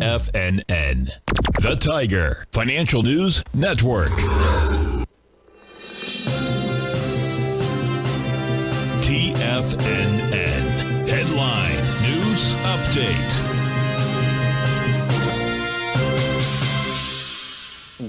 TFNN. The Tiger Financial News Network. TFNN. Headline News Update.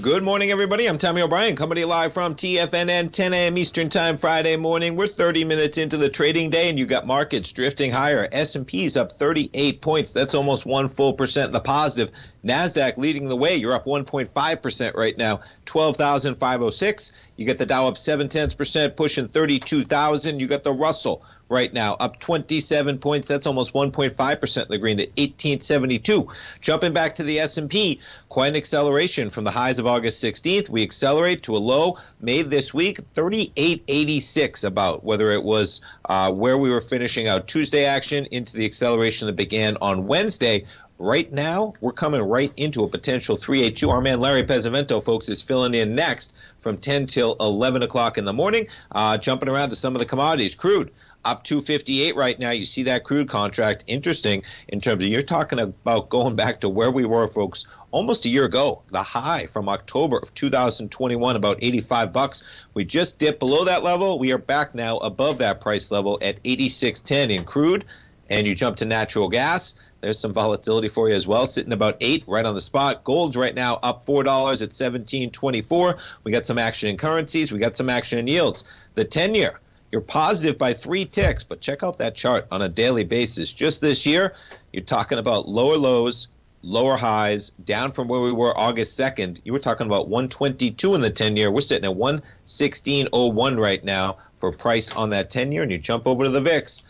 Good morning, everybody. I'm Tommy O'Brien, coming live from TFNN, 10 a.m. Eastern Time, Friday morning. We're 30 minutes into the trading day, and you got markets drifting higher. S&P's up 38 points. That's almost one full percent in the positive. Nasdaq leading the way. You're up 1.5 percent right now, 12,506. You get the Dow up seven tenths percent, pushing 32,000. You got the Russell right now up 27 points. That's almost 1.5 percent in the green at 1872. Jumping back to the S&P, quite an acceleration from the highs of August 16th. We accelerate to a low made this week, 38.86. About whether it was uh, where we were finishing out Tuesday action into the acceleration that began on Wednesday Right now, we're coming right into a potential 382. Our man Larry Pesavento, folks, is filling in next from 10 till 11 o'clock in the morning. Uh, jumping around to some of the commodities. Crude up 258 right now. You see that crude contract interesting in terms of you're talking about going back to where we were, folks, almost a year ago. The high from October of 2021, about 85 bucks. We just dipped below that level. We are back now above that price level at 86.10 in crude. And you jump to natural gas there's some volatility for you as well, sitting about eight right on the spot. Gold's right now up four dollars at seventeen twenty four. We got some action in currencies. We got some action in yields. The ten year, you're positive by three ticks, but check out that chart on a daily basis. Just this year, you're talking about lower lows, lower highs, down from where we were August 2nd. You were talking about 122 in the 10 year. We're sitting at 116.01 right now for price on that 10 year. And you jump over to the VIX.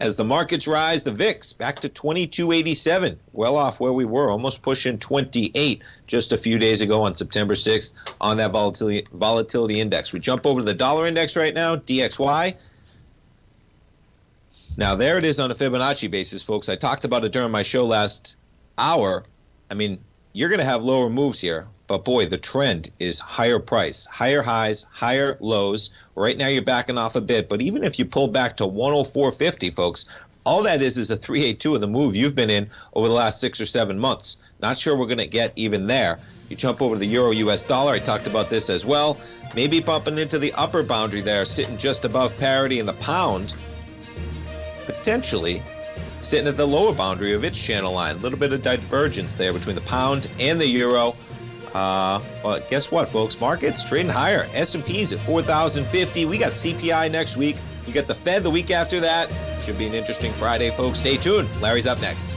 As the markets rise, the VIX back to 2287, well off where we were, almost pushing 28 just a few days ago on September 6th on that volatility volatility index. We jump over to the dollar index right now, DXY. Now there it is on a Fibonacci basis, folks. I talked about it during my show last hour. I mean, you're going to have lower moves here. But boy, the trend is higher price, higher highs, higher lows. Right now you're backing off a bit, but even if you pull back to 104.50, folks, all that is is a 382 of the move you've been in over the last six or seven months. Not sure we're going to get even there. You jump over to the euro US dollar. I talked about this as well. Maybe bumping into the upper boundary there, sitting just above parity in the pound. Potentially sitting at the lower boundary of its channel line. A little bit of divergence there between the pound and the euro. Uh, but guess what, folks? Markets trading higher. S&P's at 4,050. We got CPI next week. We got the Fed the week after that. Should be an interesting Friday, folks. Stay tuned. Larry's up next.